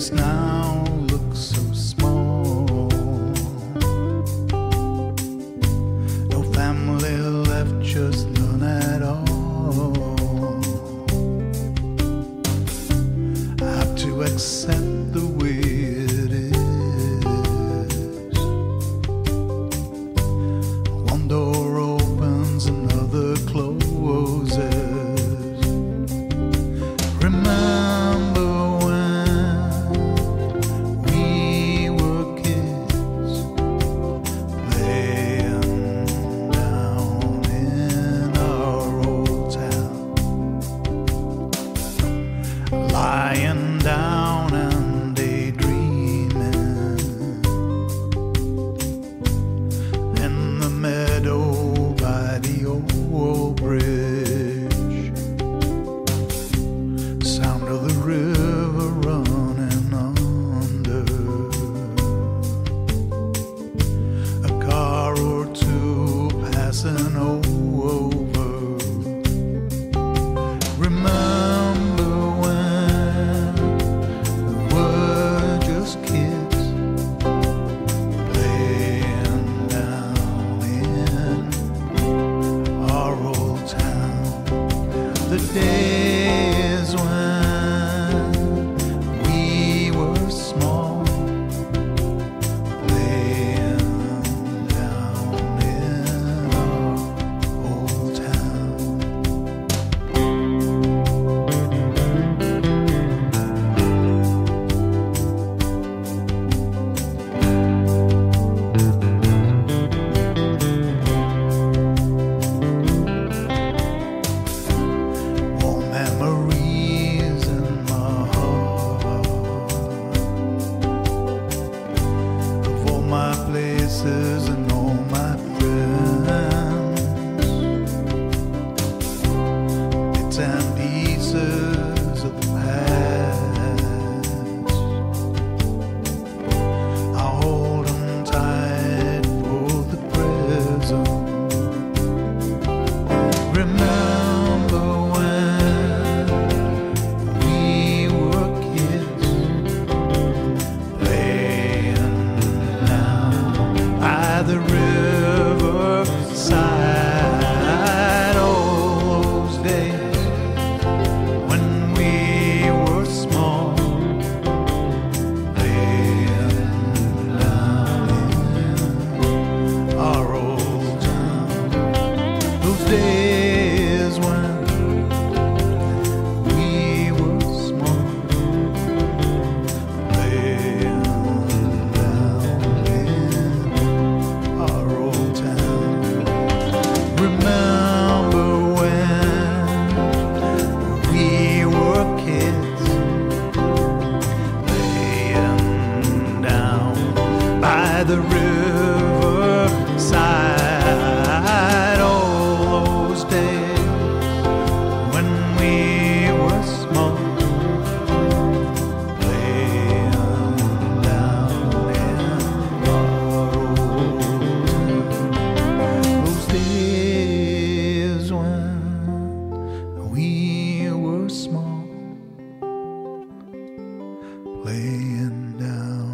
face now looks so small. No family left, just none at all. I have to accept the day. my places and all my friends. Bits and pieces of the past. by the riverside. All those days when we were small, playing down in borrowed. Those days when we were small, playing down.